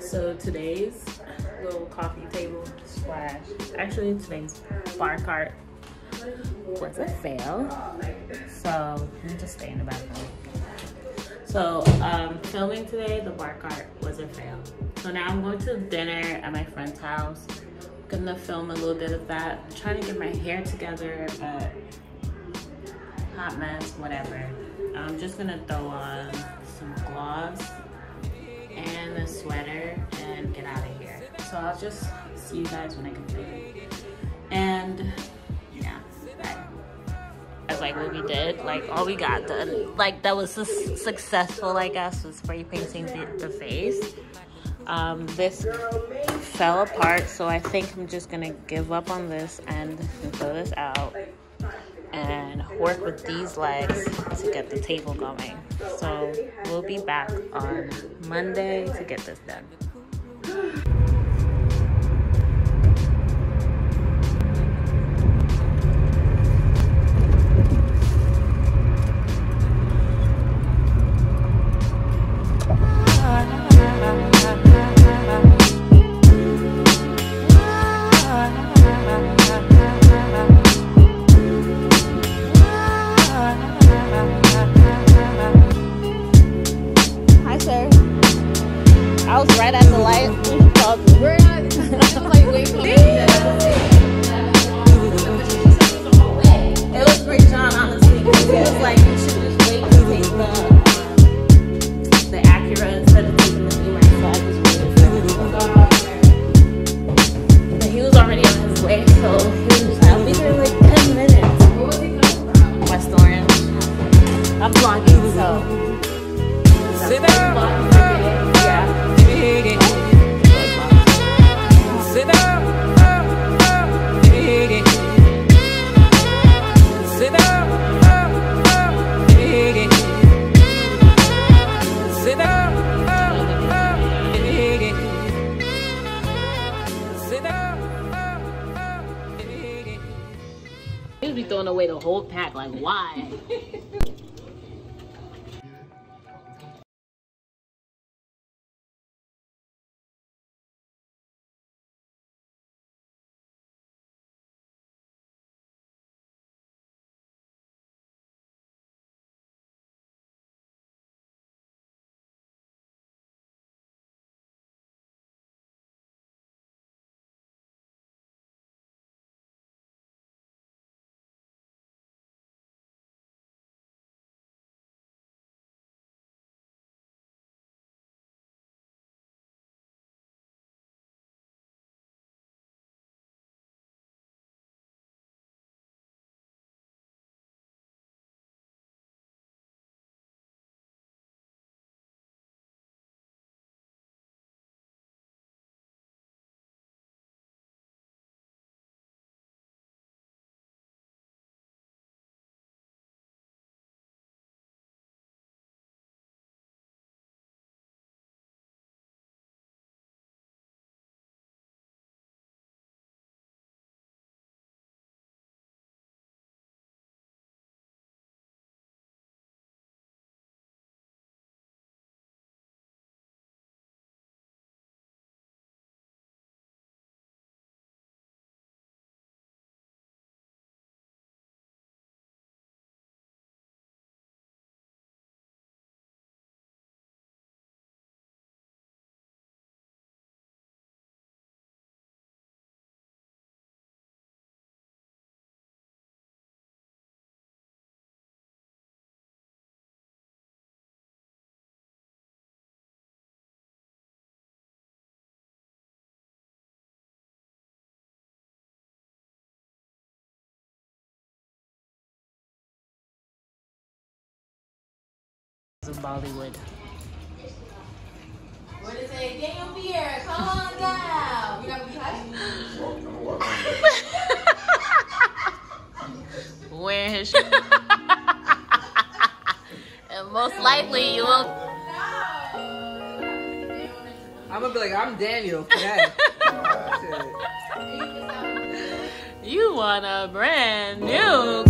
So today's little coffee table slash actually today's bar cart was a fail. So I'm just stay in the bathroom. So um, filming today, the bar cart was a fail. So now I'm going to dinner at my friend's house. gonna film a little bit of that. I'm trying to get my hair together, but hot mess, whatever. I'm just gonna throw on some gloves and a sweater and get out of here. So I'll just see you guys when I complete it. And yeah. That's like what we did. Like all we got done, like that was su- successful, I guess, was spray painting the, the face. Um, this fell apart, so I think I'm just gonna give up on this and throw this out and work with these legs to get the table going. So we'll be back on Monday to get this done. He would be throwing away the whole pack, like, why? Of Bollywood. What did it say? Daniel Pierre, come on down. You gotta be hush. finish. and most likely you will. I'm gonna be like, I'm Daniel today. You want a brand new